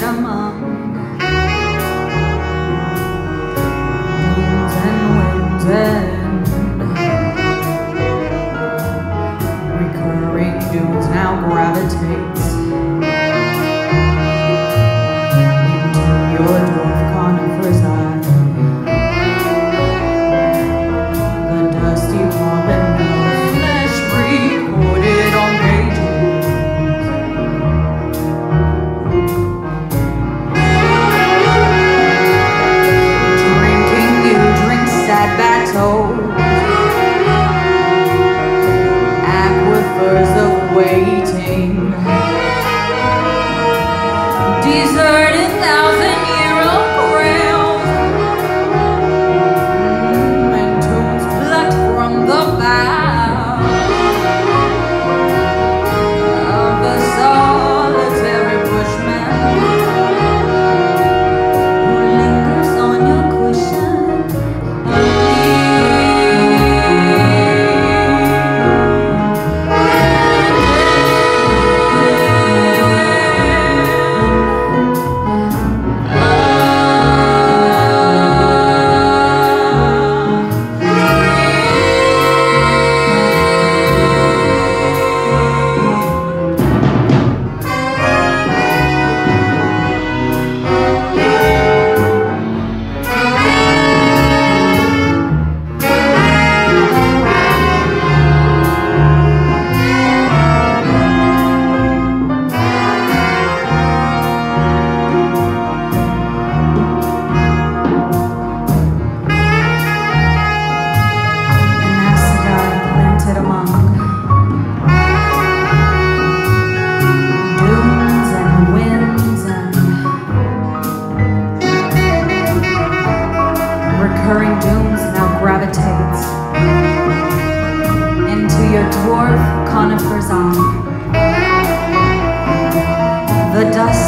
I'm winds The dusty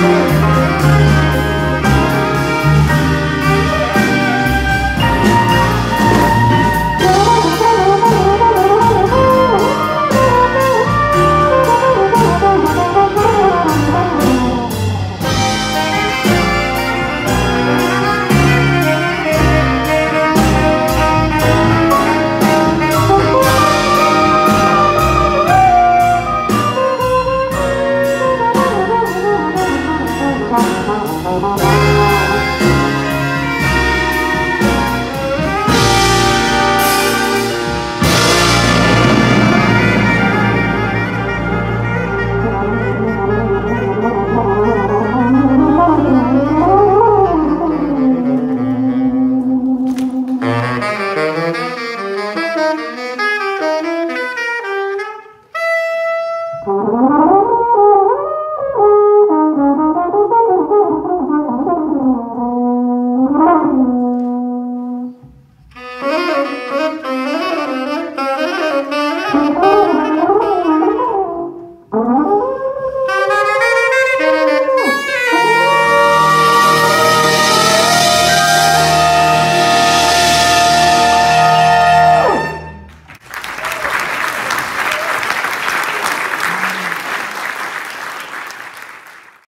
you.